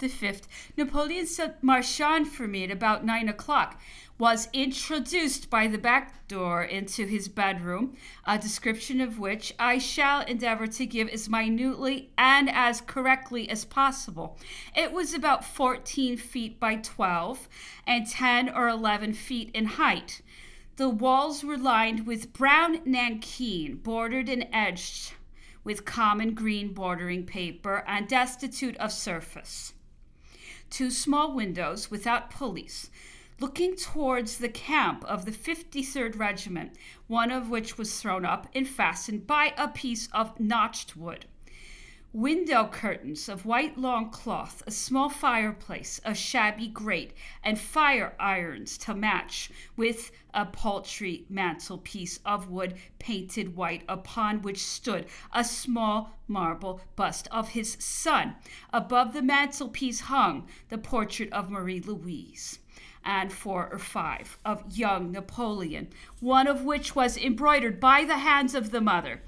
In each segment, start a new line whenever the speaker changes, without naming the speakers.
the fifth, Napoleon sent Marchand for me at about nine o'clock, was introduced by the back door into his bedroom, a description of which I shall endeavor to give as minutely and as correctly as possible. It was about 14 feet by 12 and 10 or 11 feet in height. The walls were lined with brown nankeen, bordered and edged with common green bordering paper and destitute of surface two small windows without pulleys, looking towards the camp of the 53rd Regiment, one of which was thrown up and fastened by a piece of notched wood. Window curtains of white long cloth, a small fireplace, a shabby grate, and fire irons to match, with a paltry mantelpiece of wood painted white, upon which stood a small marble bust of his son. Above the mantelpiece hung the portrait of Marie Louise and four or five of young Napoleon, one of which was embroidered by the hands of the mother.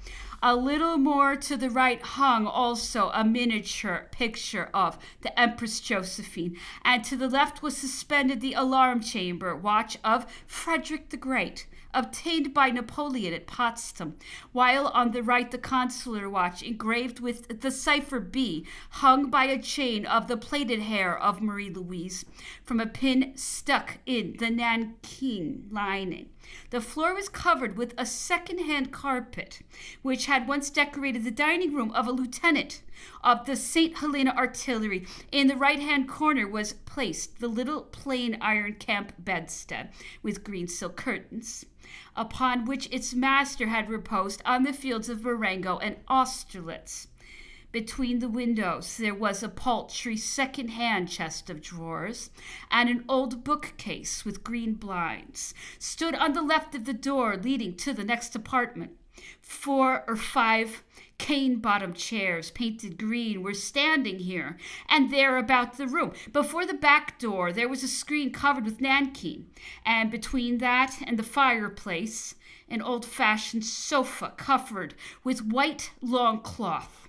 A little more to the right hung also a miniature picture of the Empress Josephine, and to the left was suspended the alarm chamber watch of Frederick the Great, obtained by Napoleon at Potsdam, while on the right the consular watch, engraved with the cipher B, hung by a chain of the plaited hair of Marie Louise, from a pin stuck in the nankeen lining. The floor was covered with a second-hand carpet, which had once decorated the dining room of a lieutenant of the St. Helena Artillery. In the right-hand corner was placed the little plain iron camp bedstead with green silk curtains, upon which its master had reposed on the fields of Marengo and Austerlitz. Between the windows there was a paltry second hand chest of drawers, and an old bookcase with green blinds stood on the left of the door leading to the next apartment. Four or five cane bottomed chairs painted green were standing here and there about the room. Before the back door there was a screen covered with nankeen, and between that and the fireplace, an old fashioned sofa covered with white long cloth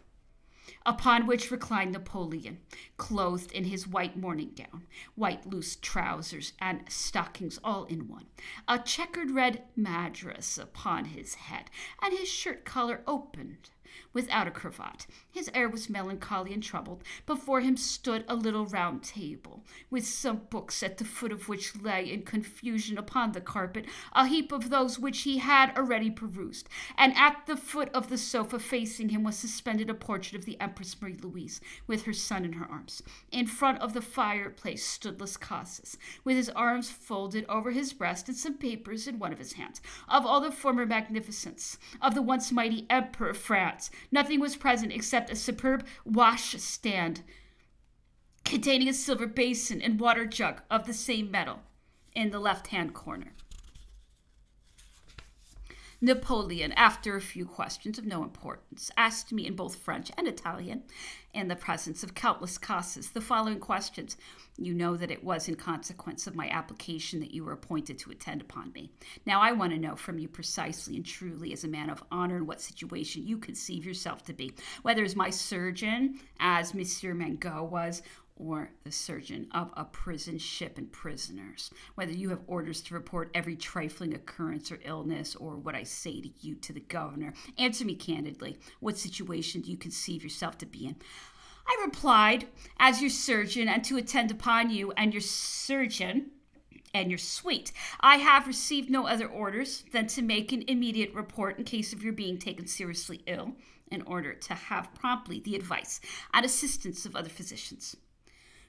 upon which reclined Napoleon, clothed in his white morning gown, white loose trousers, and stockings all in one, a checkered red madras upon his head, and his shirt collar opened without a cravat. His air was melancholy and troubled. Before him stood a little round table, with some books at the foot of which lay in confusion upon the carpet a heap of those which he had already perused. And at the foot of the sofa facing him was suspended a portrait of the Empress Marie Louise, with her son in her arms. In front of the fireplace stood Las Casas, with his arms folded over his breast and some papers in one of his hands. Of all the former magnificence of the once mighty Emperor of Nothing was present except a superb wash stand containing a silver basin and water jug of the same metal in the left hand corner. Napoleon, after a few questions of no importance, asked me in both French and Italian, in the presence of Count Las Casas, the following questions. You know that it was in consequence of my application that you were appointed to attend upon me. Now I want to know from you precisely and truly, as a man of honor, in what situation you conceive yourself to be, whether as my surgeon, as Monsieur Mangot was, or the surgeon of a prison ship and prisoners, whether you have orders to report every trifling occurrence or illness, or what I say to you to the governor. Answer me candidly. What situation do you conceive yourself to be in? I replied, as your surgeon, and to attend upon you and your surgeon and your suite. I have received no other orders than to make an immediate report in case of your being taken seriously ill, in order to have promptly the advice and assistance of other physicians.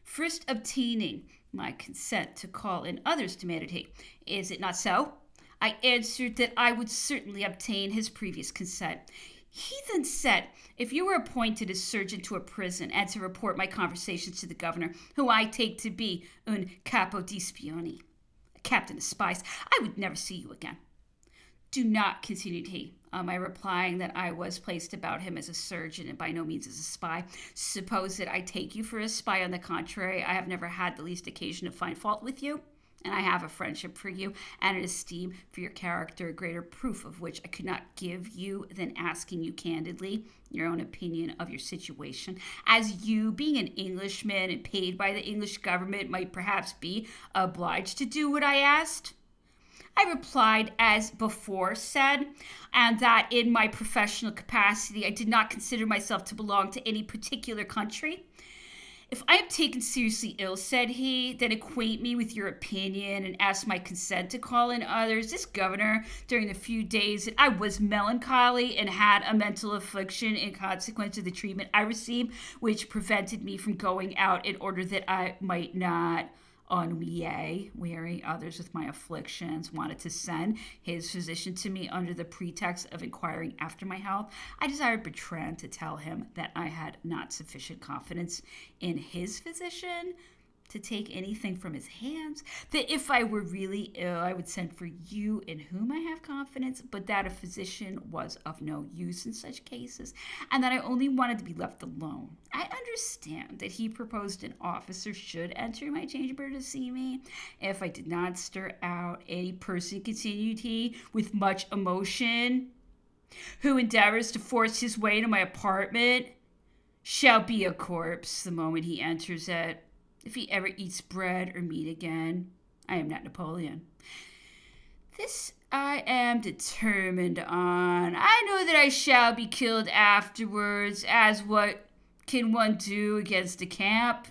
First obtaining my consent to call in others, to he. Is it not so? I answered that I would certainly obtain his previous consent. He then said, If you were appointed as surgeon to a prison and to report my conversations to the governor, who I take to be un capo di spioni, a captain of spies, I would never see you again. Do not, continued he, Um, on my replying that I was placed about him as a surgeon and by no means as a spy, suppose that I take you for a spy. On the contrary, I have never had the least occasion to find fault with you and I have a friendship for you and an esteem for your character, a greater proof of which I could not give you than asking you candidly your own opinion of your situation, as you, being an Englishman and paid by the English government, might perhaps be obliged to do what I asked. I replied as before said, and that in my professional capacity, I did not consider myself to belong to any particular country if I am taken seriously ill, said he, then acquaint me with your opinion and ask my consent to call in others. This governor, during the few days that I was melancholy and had a mental affliction in consequence of the treatment I received, which prevented me from going out in order that I might not ennuyé, weary others with my afflictions, wanted to send his physician to me under the pretext of inquiring after my health. I desired Bertrand to tell him that I had not sufficient confidence in his physician to take anything from his hands, that if I were really ill, I would send for you in whom I have confidence, but that a physician was of no use in such cases, and that I only wanted to be left alone. I understand that he proposed an officer should enter my chamber to see me. If I did not stir out, a person, continued he, with much emotion, who endeavors to force his way to my apartment, shall be a corpse the moment he enters it if he ever eats bread or meat again. I am not Napoleon. This I am determined on. I know that I shall be killed afterwards, as what can one do against a camp?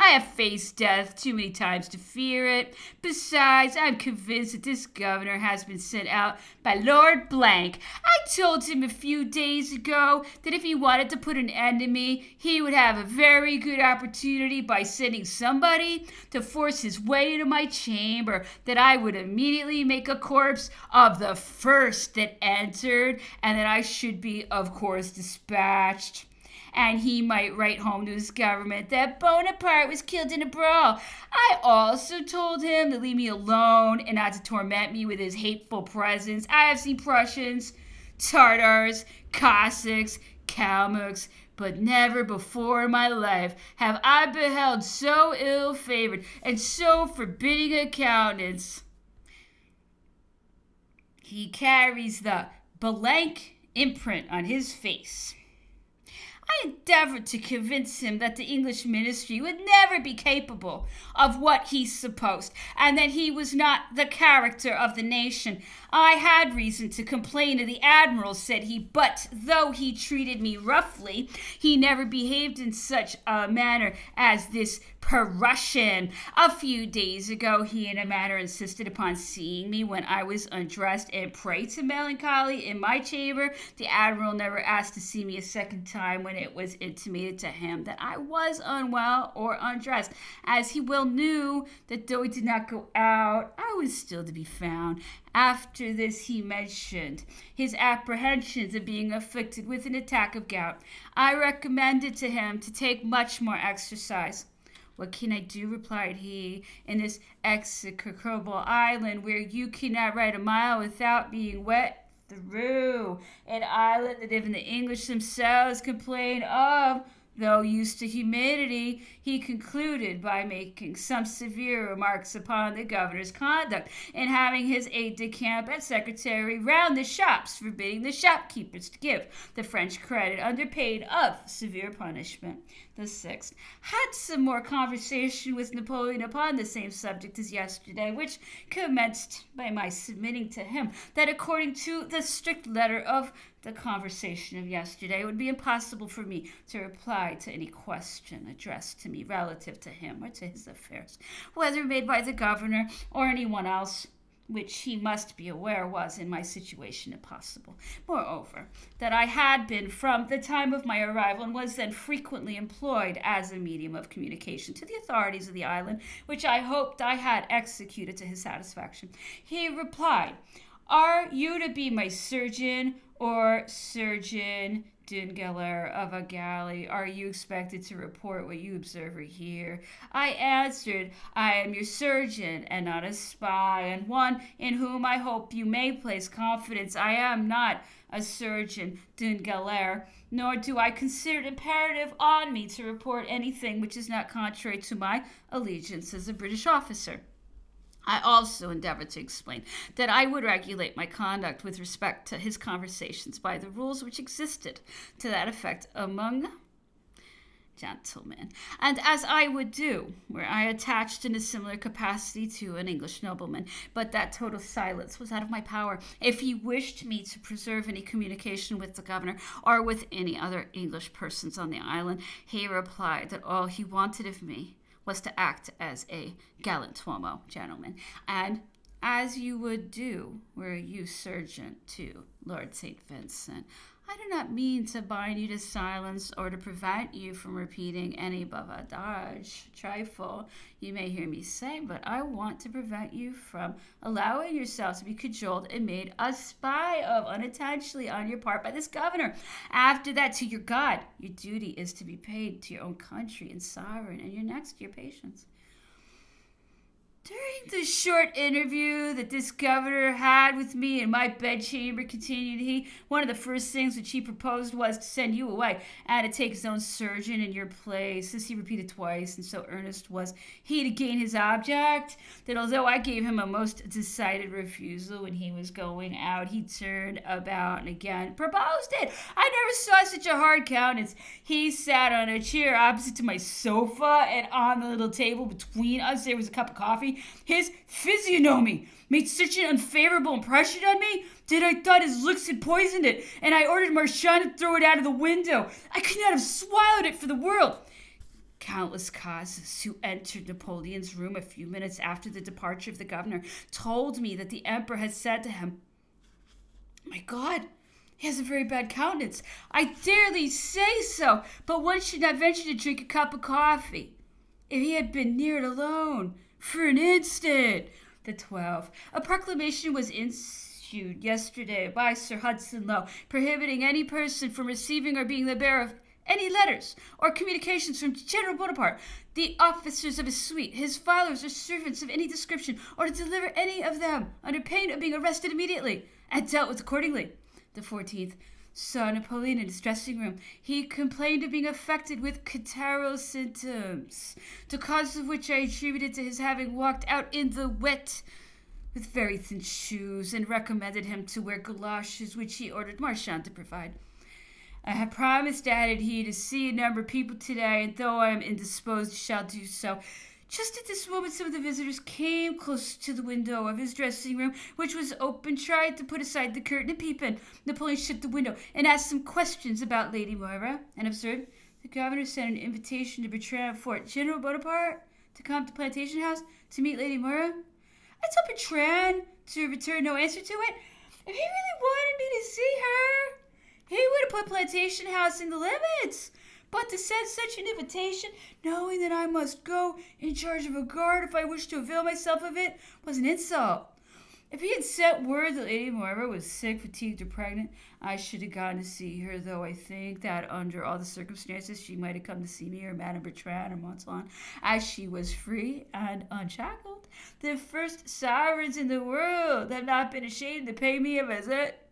I have faced death too many times to fear it. Besides, I'm convinced that this governor has been sent out by Lord Blank. I told him a few days ago that if he wanted to put an end to me, he would have a very good opportunity by sending somebody to force his way into my chamber, that I would immediately make a corpse of the first that entered, and that I should be, of course, dispatched and he might write home to his government that Bonaparte was killed in a brawl. I also told him to leave me alone and not to torment me with his hateful presence. I have seen Prussians, Tartars, Cossacks, Kalmucks, but never before in my life have I beheld so ill favored and so forbidding a countenance. He carries the blank imprint on his face. I endeavored to convince him that the English ministry would never be capable of what he supposed, and that he was not the character of the nation. I had reason to complain of the admiral, said he, but though he treated me roughly, he never behaved in such a manner as this Prussian. A few days ago, he in a manner insisted upon seeing me when I was undressed and prey to melancholy in my chamber. The admiral never asked to see me a second time when it was intimated to him that I was unwell or undressed, as he well knew that though he did not go out, I was still to be found. After this, he mentioned his apprehensions of being afflicted with an attack of gout. I recommended to him to take much more exercise. What can I do? replied he, in this execrable island where you cannot ride a mile without being wet through, an island that even the English themselves complain of Though used to humidity, he concluded by making some severe remarks upon the governor's conduct and having his aide de camp and secretary round the shops, forbidding the shopkeepers to give the French credit under pain of severe punishment. The sixth. Had some more conversation with Napoleon upon the same subject as yesterday, which commenced by my submitting to him that according to the strict letter of the conversation of yesterday, it would be impossible for me to reply to any question addressed to me relative to him or to his affairs, whether made by the governor or anyone else which he must be aware was in my situation impossible. Moreover, that I had been from the time of my arrival and was then frequently employed as a medium of communication to the authorities of the island, which I hoped I had executed to his satisfaction. He replied, Are you to be my surgeon or Surgeon Dungeler of a galley, are you expected to report what you observe or hear? I answered, I am your surgeon and not a spy, and one in whom I hope you may place confidence. I am not a surgeon Dungeler, nor do I consider it imperative on me to report anything which is not contrary to my allegiance as a British officer. I also endeavored to explain that I would regulate my conduct with respect to his conversations by the rules which existed to that effect among gentlemen, and as I would do, were I attached in a similar capacity to an English nobleman. But that total silence was out of my power. If he wished me to preserve any communication with the governor or with any other English persons on the island, he replied that all he wanted of me was to act as a galant'uomo gentleman, and as you would do were you sergeant to Lord St. Vincent. I do not mean to bind you to silence or to prevent you from repeating any bavardage, trifle you may hear me say, but I want to prevent you from allowing yourself to be cajoled and made a spy of unintentionally on your part by this governor. After that, to your God, your duty is to be paid to your own country and sovereign, and your next your patients. During the short interview that this governor had with me in my bedchamber, continued he, one of the first things which he proposed was to send you away and to take his own surgeon in your place. This he repeated twice, and so earnest was he to gain his object that although I gave him a most decided refusal when he was going out, he turned about and again proposed it. I never saw such a hard countenance. He sat on a chair opposite to my sofa, and on the little table between us there was a cup of coffee his physiognomy made such an unfavorable impression on me that I thought his looks had poisoned it, and I ordered Marchand to throw it out of the window. I could not have swallowed it for the world. Count Las Casas who entered Napoleon's room a few minutes after the departure of the governor told me that the emperor had said to him, My God, he has a very bad countenance. I darely say so, but one should not venture to drink a cup of coffee. If he had been near it alone, for an instant. The 12. A proclamation was issued yesterday by Sir Hudson Lowe prohibiting any person from receiving or being the bearer of any letters or communications from General Bonaparte, the officers of his suite, his followers or servants of any description, or to deliver any of them under pain of being arrested immediately and dealt with accordingly. The 14th saw Napoleon in his dressing room. He complained of being affected with catarrhal symptoms, the cause of which I attributed to his having walked out in the wet with very thin shoes, and recommended him to wear galoshes, which he ordered Marchand to provide. I have promised, added he, to see a number of people today, and though I am indisposed, shall do so. Just at this moment, some of the visitors came close to the window of his dressing room, which was open, tried to put aside the curtain and peep in. Napoleon shut the window and asked some questions about Lady Moira, and observed the governor sent an invitation to Bertrand Fort General Bonaparte to come to Plantation House to meet Lady Moira. I told Bertrand to return no answer to it. If he really wanted me to see her, he would have put Plantation House in the limits. But to send such an invitation, knowing that I must go in charge of a guard if I wish to avail myself of it, was an insult. If he had sent word that Lady Moira was sick, fatigued, or pregnant, I should have gone to see her, though I think that under all the circumstances she might have come to see me or Madame Bertrand or Montholon, as she was free and unshackled. The first sovereigns in the world have not been ashamed to pay me a visit.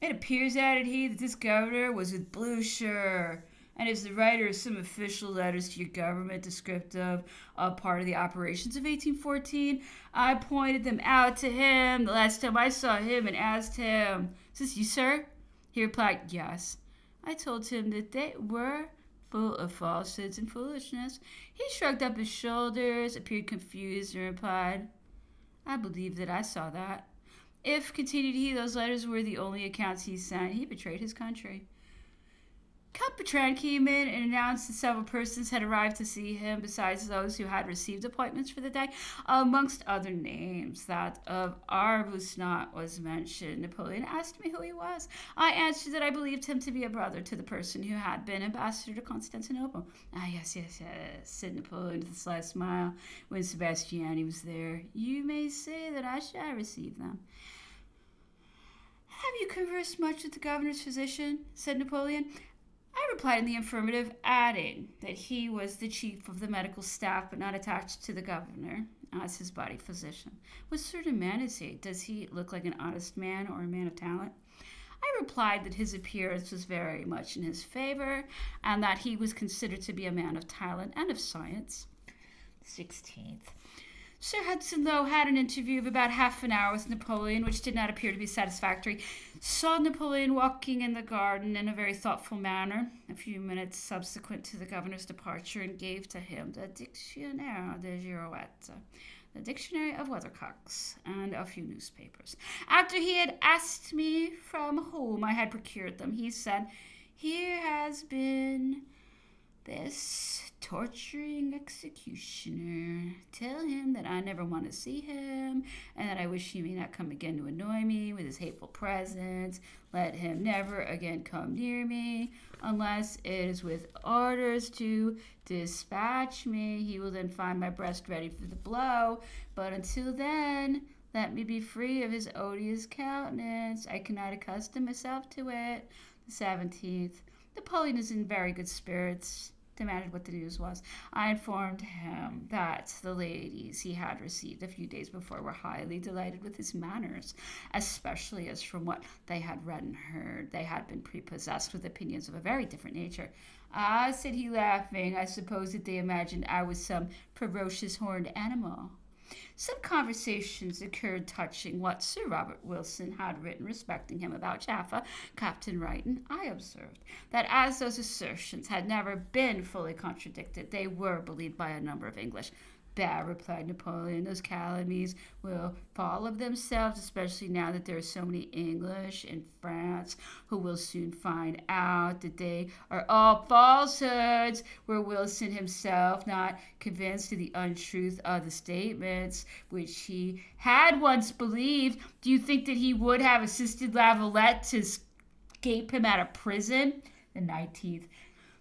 It appears, added he, that this governor was with Blucher, and is the writer of some official letters to your government descriptive of uh, part of the operations of 1814. I pointed them out to him the last time I saw him and asked him, Is this you, sir? He replied, Yes. I told him that they were full of falsehoods and foolishness. He shrugged up his shoulders, appeared confused, and replied, I believe that I saw that. If, continued he, those letters were the only accounts he sent, he betrayed his country. Count came in and announced that several persons had arrived to see him, besides those who had received appointments for the day. Amongst other names, that of Arbuthnot was mentioned. Napoleon asked me who he was. I answered that I believed him to be a brother to the person who had been ambassador to Constantinople. Ah, yes, yes, yes, said Napoleon with a slight smile when Sebastiani was there. You may say that I shall receive them. Have you conversed much with the governor's physician? said Napoleon. I replied in the affirmative, adding that he was the chief of the medical staff but not attached to the governor as his body physician. What sort of man is he? Does he look like an honest man or a man of talent? I replied that his appearance was very much in his favor and that he was considered to be a man of talent and of science. 16th. Sir Hudson Lowe had an interview of about half an hour with Napoleon, which did not appear to be satisfactory. Saw Napoleon walking in the garden in a very thoughtful manner a few minutes subsequent to the governor's departure and gave to him the Dictionnaire de Girouette, the Dictionary of Weathercocks, and a few newspapers. After he had asked me from whom I had procured them, he said, Here has been this torturing executioner. Tell him that I never want to see him and that I wish he may not come again to annoy me with his hateful presence. Let him never again come near me unless it is with orders to dispatch me. He will then find my breast ready for the blow. But until then, let me be free of his odious countenance. I cannot accustom myself to it. The 17th. Napoleon is in very good spirits demanded what the news was. I informed him that the ladies he had received a few days before were highly delighted with his manners, especially as from what they had read and heard, they had been prepossessed with opinions of a very different nature. Ah, said he, laughing, I suppose that they imagined I was some ferocious horned animal. Some conversations occurred touching what Sir Robert Wilson had written respecting him about Jaffa. Captain Wrighton, I observed that as those assertions had never been fully contradicted, they were believed by a number of English There, replied Napoleon. Those calumnies will fall of themselves, especially now that there are so many English in France who will soon find out that they are all falsehoods. Were Wilson himself not convinced of the untruth of the statements which he had once believed, do you think that he would have assisted Lavalette to escape him out of prison? The 19th.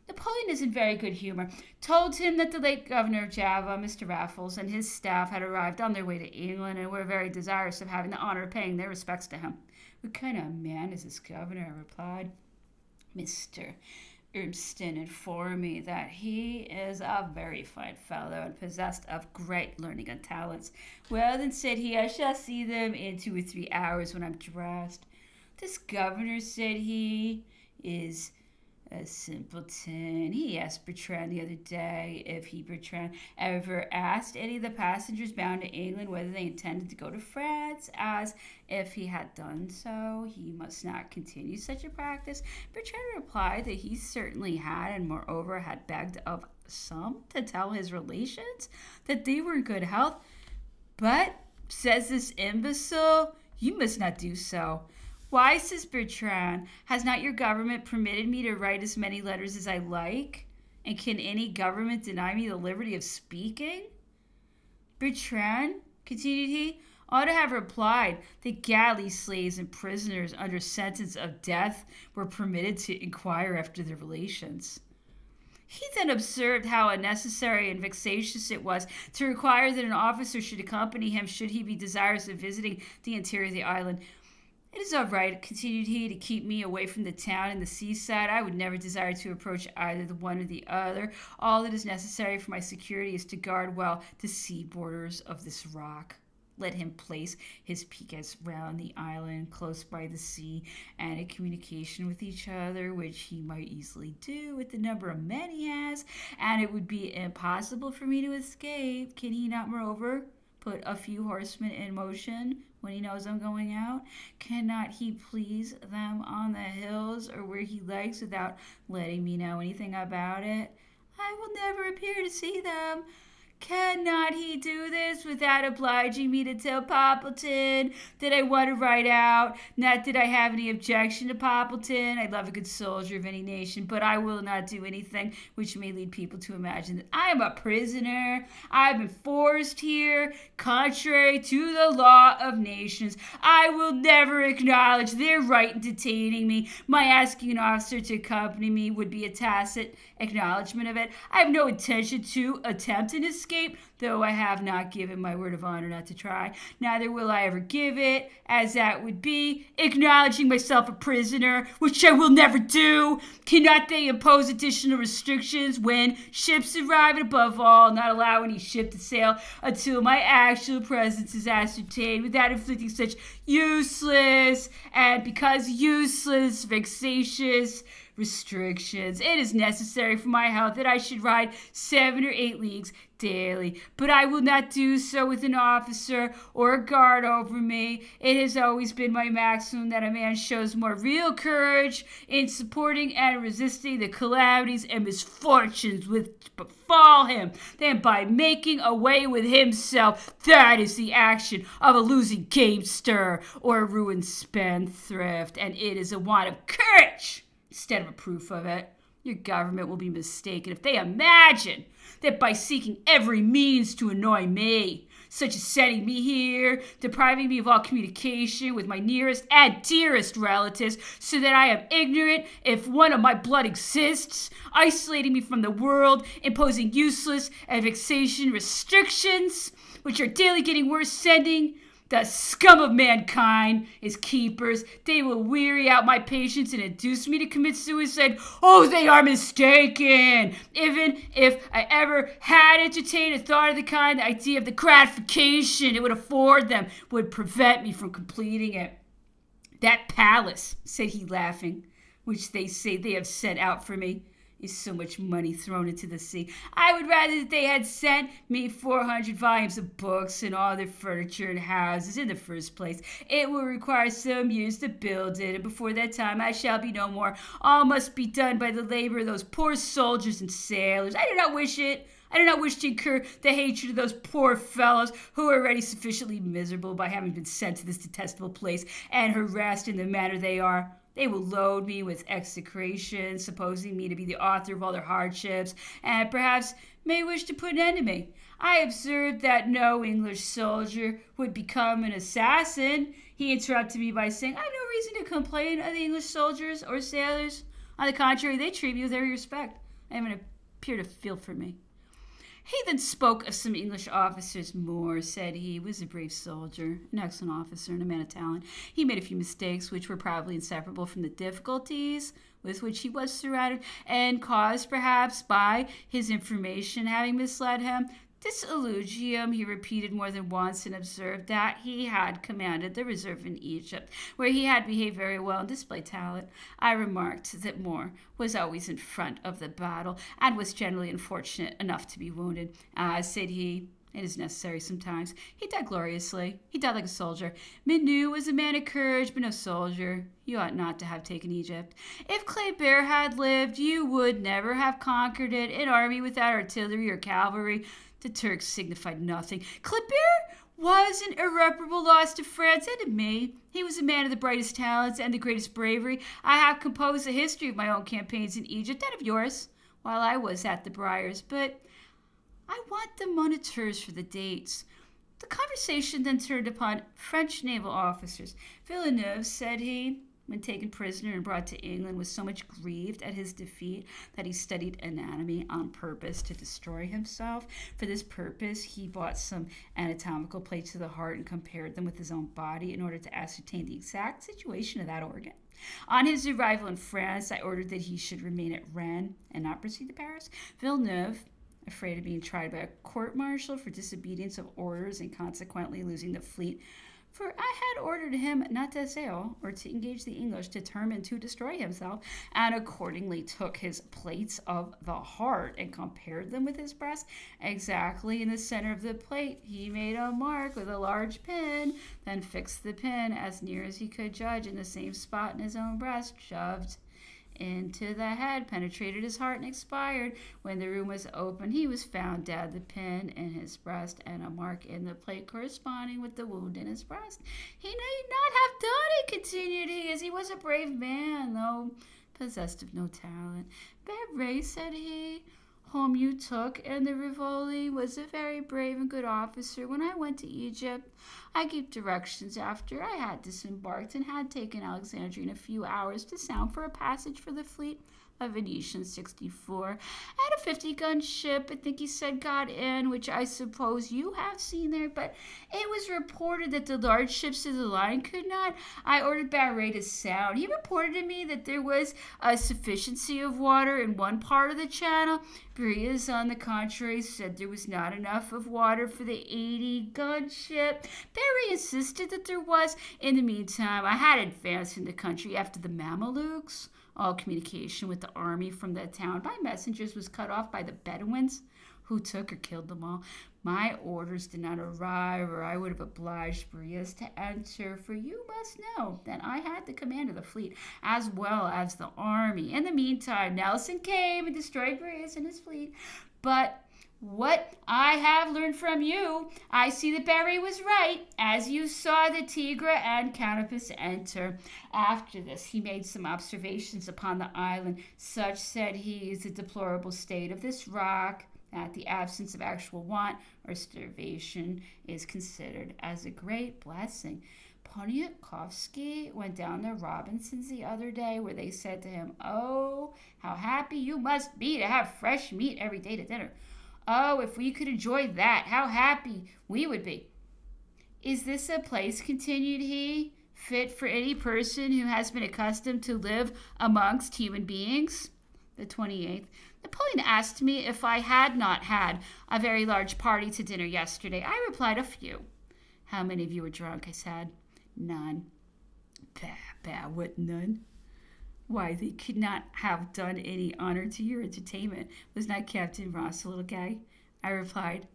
Napoleon is in very good humor, told him that the late governor of Java, Mr. Raffles, and his staff had arrived on their way to England and were very desirous of having the honor of paying their respects to him. What kind of man is this governor? I replied. Mr. Urmston informed me that he is a very fine fellow and possessed of great learning and talents. Well, then, said he, I shall see them in two or three hours when I'm dressed. This governor, said he, is a simpleton. He asked Bertrand the other day if he, Bertrand, ever asked any of the passengers bound to England whether they intended to go to France, as if he had done so, he must not continue such a practice. Bertrand replied that he certainly had, and moreover had begged of some to tell his relations that they were in good health. But, says this imbecile, you must not do so. Why, says Bertrand, has not your government permitted me to write as many letters as I like? And can any government deny me the liberty of speaking? Bertrand, continued he, ought to have replied that galley slaves and prisoners under sentence of death were permitted to inquire after their relations. He then observed how unnecessary and vexatious it was to require that an officer should accompany him should he be desirous of visiting the interior of the island, it is all right, continued he, to keep me away from the town and the seaside. I would never desire to approach either the one or the other. All that is necessary for my security is to guard well the sea borders of this rock. Let him place his piquets round the island, close by the sea, and in communication with each other, which he might easily do with the number of men he has, and it would be impossible for me to escape. Can he not, moreover, put a few horsemen in motion when he knows I'm going out? Cannot he please them on the hills or where he likes without letting me know anything about it? I will never appear to see them. Cannot he do this without obliging me to tell Poppleton that I want to ride out? Not that I have any objection to Poppleton. I love a good soldier of any nation, but I will not do anything which may lead people to imagine that I am a prisoner. I have been forced here, contrary to the law of nations. I will never acknowledge their right in detaining me. My asking an officer to accompany me would be a tacit acknowledgement of it. I have no intention to attempt an escape, though I have not given my word of honor not to try. Neither will I ever give it, as that would be acknowledging myself a prisoner, which I will never do. Cannot they impose additional restrictions when ships arrive, and above all, not allow any ship to sail until my actual presence is ascertained without inflicting such useless and because useless, vexatious, restrictions. It is necessary for my health that I should ride seven or eight leagues daily, but I will not do so with an officer or a guard over me. It has always been my maxim that a man shows more real courage in supporting and resisting the calamities and misfortunes which befall him than by making away with himself. That is the action of a losing gamester or a ruined spendthrift, and it is a want of courage instead of a proof of it. Your government will be mistaken if they imagine that by seeking every means to annoy me, such as sending me here, depriving me of all communication with my nearest and dearest relatives, so that I am ignorant if one of my blood exists, isolating me from the world, imposing useless and vexation restrictions, which are daily getting worse, sending the scum of mankind, his keepers, they will weary out my patience and induce me to commit suicide. Oh, they are mistaken. Even if I ever had entertained a thought of the kind, the idea of the gratification it would afford them would prevent me from completing it. That palace, said he, laughing, which they say they have set out for me, is so much money thrown into the sea. I would rather that they had sent me 400 volumes of books and all their furniture and houses in the first place. It will require some years to build it, and before that time I shall be no more. All must be done by the labor of those poor soldiers and sailors. I do not wish it. I do not wish to incur the hatred of those poor fellows who are already sufficiently miserable by having been sent to this detestable place and harassed in the manner they are. They will load me with execration, supposing me to be the author of all their hardships, and perhaps may wish to put an end to me. I observed that no English soldier would become an assassin. He interrupted me by saying, I have no reason to complain of the English soldiers or sailors. On the contrary, they treat me with every respect and appear to feel for me. He then spoke of some English officers. Moore, said he, was a brave soldier, an excellent officer, and a man of talent. He made a few mistakes, which were probably inseparable from the difficulties with which he was surrounded, and caused perhaps by his information having misled him. This eulogium he repeated more than once and observed that he had commanded the reserve in Egypt, where he had behaved very well and displayed talent. I remarked that Moore was always in front of the battle and was generally unfortunate enough to be wounded. Ah, said he, it is necessary sometimes. He died gloriously. He died like a soldier. Menou was a man of courage, but no soldier. You ought not to have taken Egypt. If Kleber had lived, you would never have conquered it. An army without artillery or cavalry the Turks signified nothing. Kleber was an irreparable loss to France and to me. He was a man of the brightest talents and the greatest bravery. I have composed a history of my own campaigns in Egypt and of yours while I was at the Briars, but I want the monitors for the dates. The conversation then turned upon French naval officers. Villeneuve, said he, when taken prisoner and brought to England, was so much grieved at his defeat that he studied anatomy on purpose to destroy himself. For this purpose, he bought some anatomical plates of the heart and compared them with his own body in order to ascertain the exact situation of that organ. On his arrival in France, I ordered that he should remain at Rennes and not proceed to Paris. Villeneuve, afraid of being tried by a court martial for disobedience of orders and consequently losing the fleet for I had ordered him not to sail or to engage the English, determined to destroy himself, and accordingly took his plates of the heart and compared them with his breast. Exactly in the center of the plate, he made a mark with a large pin, then fixed the pin as near as he could judge in the same spot in his own breast, shoved into the head, penetrated his heart, and expired. When the room was opened, he was found dead, the pin in his breast, and a mark in the plate corresponding with the wound in his breast. He need not have done it, continued he, as he was a brave man, though possessed of no talent. Barre, said he, whom you took, and the Rivoli was a very brave and good officer. When I went to Egypt, I gave directions after I had disembarked and had taken Alexandria in a few hours to sound for a passage for the fleet a Venetian 64, and a 50 gun ship, I think he said, got in, which I suppose you have seen there, but it was reported that the large ships of the line could not. I ordered Barre to sound. He reported to me that there was a sufficiency of water in one part of the channel. Brueys, on the contrary, said there was not enough of water for the 80 gun ship. Barry insisted that there was. In the meantime, I had advanced in the country after the Mamelukes All communication with the army from the town by messengers was cut off by the Bedouins, who took or killed them all. My orders did not arrive, or I would have obliged Brueys to enter, for you must know that I had the command of the fleet as well as the army. In the meantime, Nelson came and destroyed Brueys and his fleet, but what I have learned from you, I see that Barry was right, as you saw the Tigre and Canopus enter. After this, he made some observations upon the island. Such, said he, is the deplorable state of this rock, that the absence of actual want or starvation is considered as a great blessing. Poniatowski went down to Robinson's the other day where they said to him, Oh, how happy you must be to have fresh meat every day to dinner. Oh, if we could enjoy that, how happy we would be. Is this a place, continued he, fit for any person who has been accustomed to live amongst human beings? The 28th. Napoleon asked me if I had not had a very large party to dinner yesterday. I replied, a few. How many of you were drunk? I said. None. Bah, bah, what none? Why, they could not have done any honor to your entertainment. Was not Captain Ross a little gay? I replied,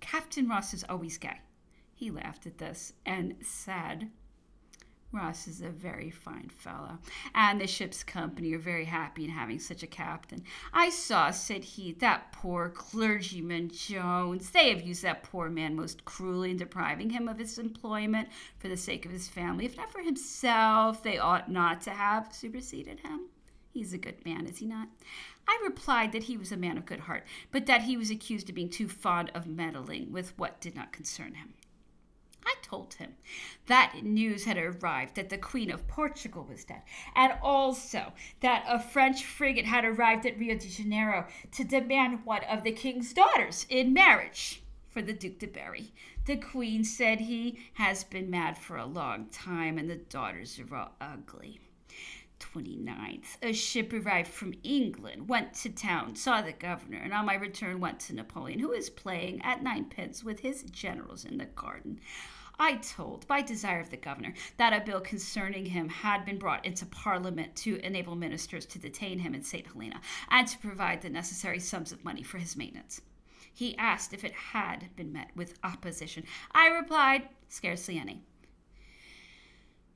Captain Ross is always gay. He laughed at this and said, Ross is a very fine fellow, and the ship's company are very happy in having such a captain. I saw, said he, that poor clergyman Jones. They have used that poor man most cruelly in depriving him of his employment for the sake of his family. If not for himself, they ought not to have superseded him. He's a good man, is he not? I replied that he was a man of good heart, but that he was accused of being too fond of meddling with what did not concern him. I told him that news had arrived that the Queen of Portugal was dead, and also that a French frigate had arrived at Rio de Janeiro to demand one of the king's daughters in marriage for the Duc de Berry. The Queen, said he, has been mad for a long time, and the daughters are all ugly. 29th, a ship arrived from England, went to town, saw the governor, and on my return went to Napoleon, who is playing at ninepins with his generals in the garden. I told, by desire of the governor, that a bill concerning him had been brought into Parliament to enable ministers to detain him in St. Helena and to provide the necessary sums of money for his maintenance. He asked if it had been met with opposition. I replied, scarcely any.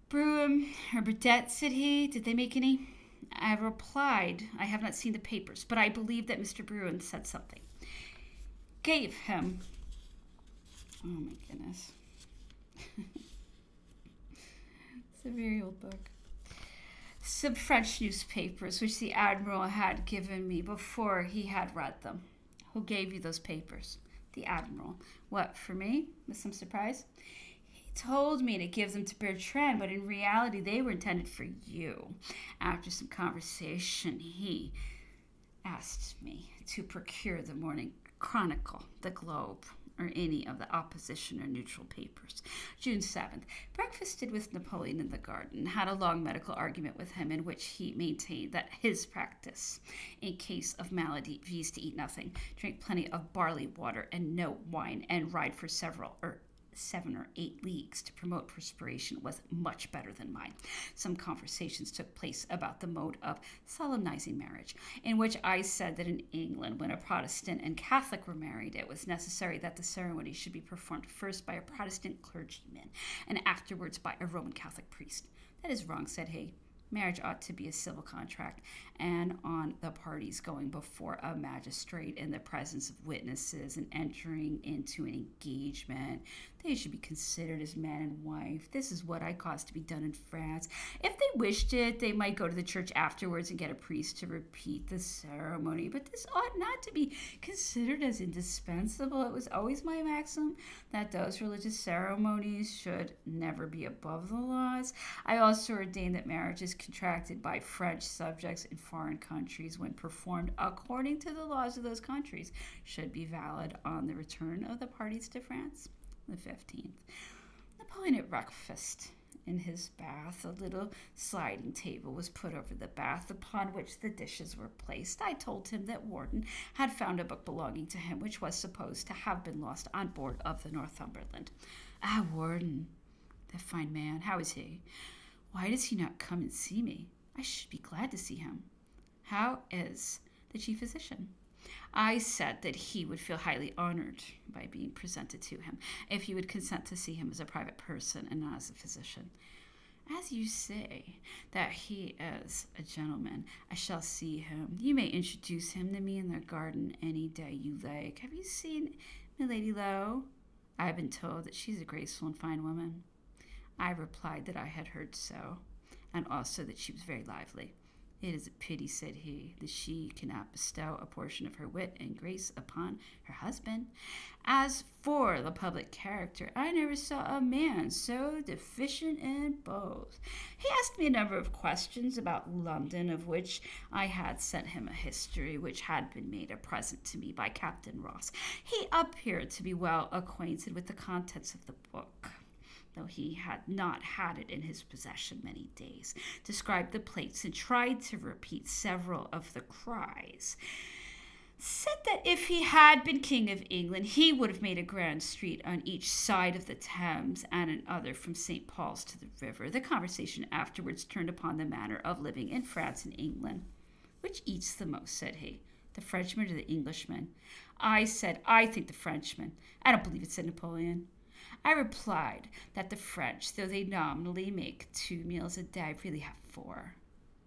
Brougham or Burdett, said he, did they make any? I replied, I have not seen the papers, but I believe that Mr. Brougham said something. Gave him, oh my goodness. it's a very old book. Some French newspapers, which the Admiral had given me before he had read them. Who gave you those papers? The Admiral. What, for me? With some surprise? Told me to give them to Bertrand, but in reality, they were intended for you. After some conversation, he asked me to procure the Morning Chronicle, the Globe, or any of the opposition or neutral papers. June 7th, breakfasted with Napoleon in the garden, had a long medical argument with him in which he maintained that his practice, in case of malady, was to eat nothing, drink plenty of barley water and no wine, and ride for several or seven or eight leagues to promote perspiration was much better than mine. Some conversations took place about the mode of solemnizing marriage, in which I said that in England, when a Protestant and Catholic were married, it was necessary that the ceremony should be performed first by a Protestant clergyman and afterwards by a Roman Catholic priest. That is wrong, said he. Marriage ought to be a civil contract and on the parties going before a magistrate in the presence of witnesses and entering into an engagement. They should be considered as man and wife. This is what I caused to be done in France. If they wished it, they might go to the church afterwards and get a priest to repeat the ceremony, but this ought not to be considered as indispensable. It was always my maxim that those religious ceremonies should never be above the laws. I also ordained that marriages contracted by French subjects in foreign countries when performed according to the laws of those countries should be valid on the return of the parties to France. The 15th. Napoleon at breakfast. In his bath, a little sliding table was put over the bath upon which the dishes were placed. I told him that Warden had found a book belonging to him which was supposed to have been lost on board of the Northumberland. Ah, Warden, that fine man, how is he? Why does he not come and see me? I should be glad to see him. How is the chief physician? I said that he would feel highly honored by being presented to him if he would consent to see him as a private person and not as a physician. As you say that he is a gentleman, I shall see him. You may introduce him to me in the garden any day you like. Have you seen Milady Lowe? I have been told that she's a graceful and fine woman. I replied that I had heard so, and also that she was very lively. It is a pity, said he, that she cannot bestow a portion of her wit and grace upon her husband. As for the public character, I never saw a man so deficient in both. He asked me a number of questions about London, of which I had sent him a history which had been made a present to me by Captain Ross. He appeared to be well acquainted with the contents of the book though he had not had it in his possession many days, described the plates and tried to repeat several of the cries. Said that if he had been King of England, he would have made a grand street on each side of the Thames and another from St. Paul's to the river. The conversation afterwards turned upon the manner of living in France and England. Which eats the most, said he, the Frenchman or the Englishman? I said, I think the Frenchman. I don't believe it, said Napoleon. I replied that the French, though they nominally make two meals a day, really have four.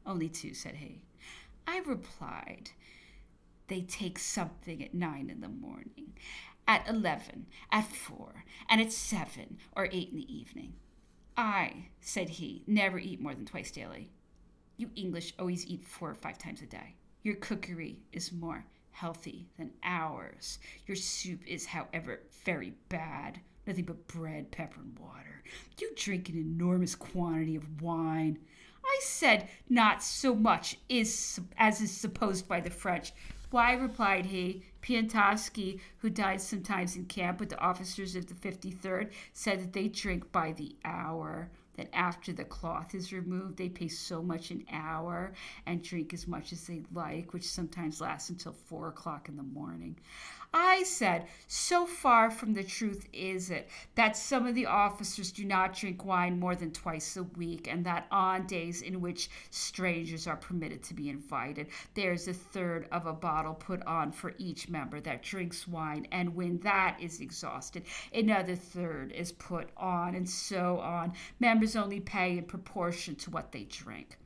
Only two, said he. I replied, they take something at nine in the morning, at eleven, at four, and at seven or eight in the evening. I, said he, never eat more than twice daily. You English always eat four or five times a day. Your cookery is more healthy than ours. Your soup is, however, very bad nothing but bread, pepper, and water. You drink an enormous quantity of wine. I said not so much is, as is supposed by the French. Why, replied he, Poniatowski, who died sometimes in camp with the officers of the 53rd, said that they drink by the hour that after the cloth is removed, they pay so much an hour and drink as much as they like, which sometimes lasts until four o'clock in the morning. I said, So far from the truth is it that some of the officers do not drink wine more than twice a week, and that on days in which strangers are permitted to be invited, there is a third of a bottle put on for each member that drinks wine, and when that is exhausted, another third is put on, and so on. Members only pay in proportion to what they drink.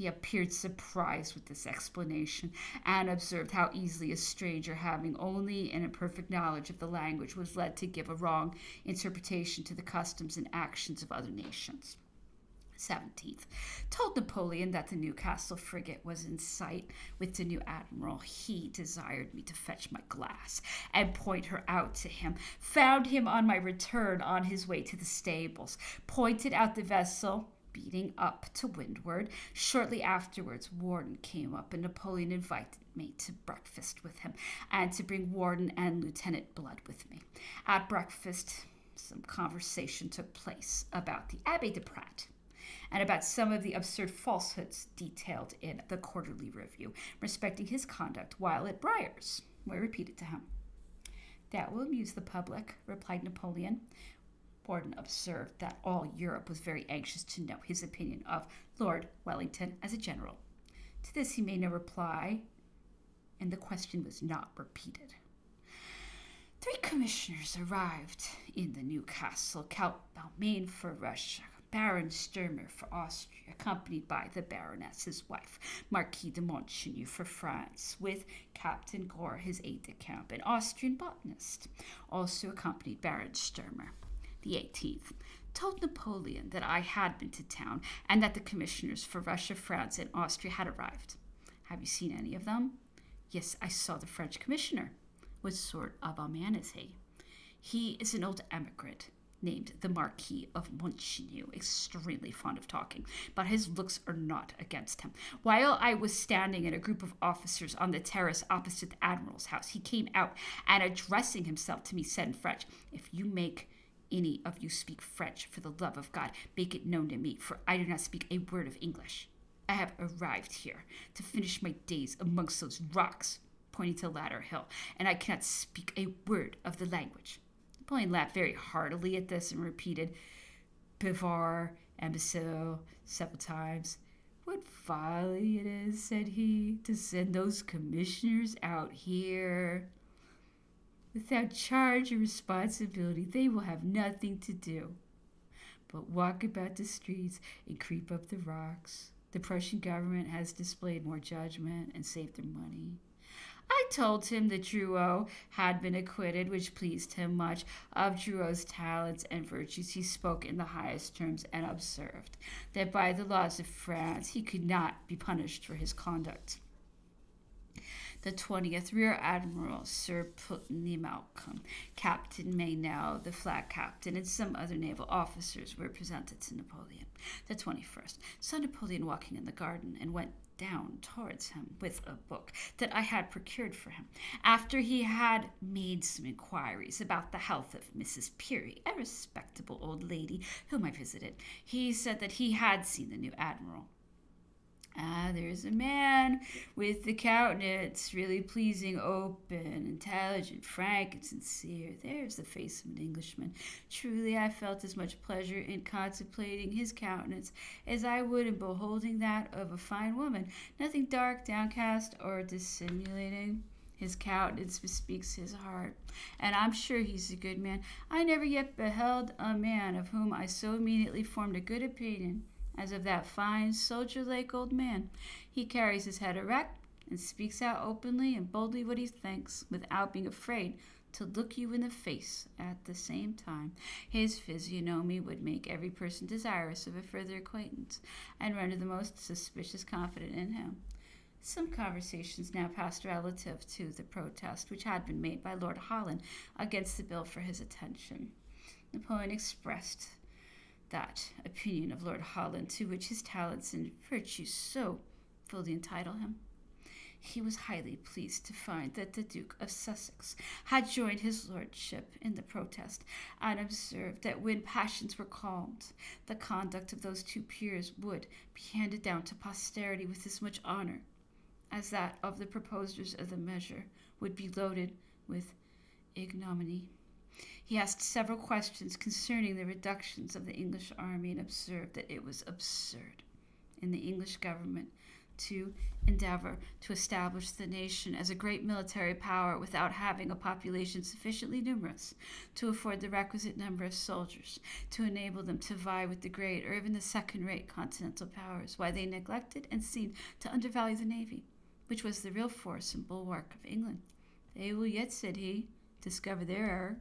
He appeared surprised with this explanation, and observed how easily a stranger, having only an imperfect knowledge of the language, was led to give a wrong interpretation to the customs and actions of other nations. 17th, told Napoleon that the Newcastle frigate was in sight with the new admiral. He desired me to fetch my glass and point her out to him. Found him on my return on his way to the stables, pointed out the vessel beating up to windward. Shortly afterwards, Warden came up, and Napoleon invited me to breakfast with him and to bring Warden and Lieutenant Blood with me. At breakfast, some conversation took place about the Abbe de Pradt and about some of the absurd falsehoods detailed in the quarterly review respecting his conduct while at Briars. I repeated to him. That will amuse the public, replied Napoleon. Warden observed that all Europe was very anxious to know his opinion of Lord Wellington as a general. To this he made no reply, and the question was not repeated. Three commissioners arrived in the Newcastle, Count Balmain for Russia, Baron Sturmer for Austria, accompanied by the Baroness, his wife, Marquis de Montchenu for France, with Captain Gore, his aide de camp, an Austrian botanist, also accompanied Baron Sturmer the 18th, told Napoleon that I had been to town and that the commissioners for Russia, France, and Austria had arrived. Have you seen any of them? Yes, I saw the French commissioner. What sort of a man is he? He is an old emigrant named the Marquis of Montchenu, extremely fond of talking, but his looks are not against him. While I was standing in a group of officers on the terrace opposite the Admiral's house, he came out and, addressing himself to me, said in French, If you make any of you speak French, for the love of God, make it known to me, for I do not speak a word of English. I have arrived here to finish my days amongst those rocks, pointing to Ladder Hill, and I cannot speak a word of the language. Napoleon laughed very heartily at this and repeated, Bavard, imbecile, several times. What folly it is, said he, to send those commissioners out here. Without charge or responsibility, they will have nothing to do but walk about the streets and creep up the rocks. The Prussian government has displayed more judgment and saved their money. I told him that Drouot had been acquitted, which pleased him much. Of Drouot's talents and virtues he spoke in the highest terms and observed that by the laws of France he could not be punished for his conduct the 20th Rear Admiral Sir Pulteney Malcolm, Captain Meynell, the flag captain, and some other naval officers were presented to Napoleon. The 21st saw Napoleon walking in the garden and went down towards him with a book that I had procured for him. After he had made some inquiries about the health of Mrs. Peary, a respectable old lady whom I visited, he said that he had seen the new admiral Ah, there's a man with the countenance really pleasing, open, intelligent, frank, and sincere. There's the face of an Englishman. Truly, I felt as much pleasure in contemplating his countenance as I would in beholding that of a fine woman. Nothing dark, downcast, or dissimulating. His countenance bespeaks his heart, and I'm sure he's a good man. I never yet beheld a man of whom I so immediately formed a good opinion as of that fine, soldier like old man. He carries his head erect and speaks out openly and boldly what he thinks, without being afraid to look you in the face at the same time. His physiognomy would make every person desirous of a further acquaintance, and render the most suspicious confident in him. Some conversations now passed relative to the protest which had been made by Lord Holland against the bill for his attention. Napoleon expressed that opinion of Lord Holland to which his talents and virtues so fully entitle him. He was highly pleased to find that the Duke of Sussex had joined his lordship in the protest, and observed that when passions were calmed, the conduct of those two peers would be handed down to posterity with as much honor as that of the proposers of the measure would be loaded with ignominy. He asked several questions concerning the reductions of the English army and observed that it was absurd in the English government to endeavor to establish the nation as a great military power without having a population sufficiently numerous to afford the requisite number of soldiers to enable them to vie with the great or even the second rate continental powers, why they neglected and seemed to undervalue the navy, which was the real force and bulwark of England. They will yet, said he, discover their error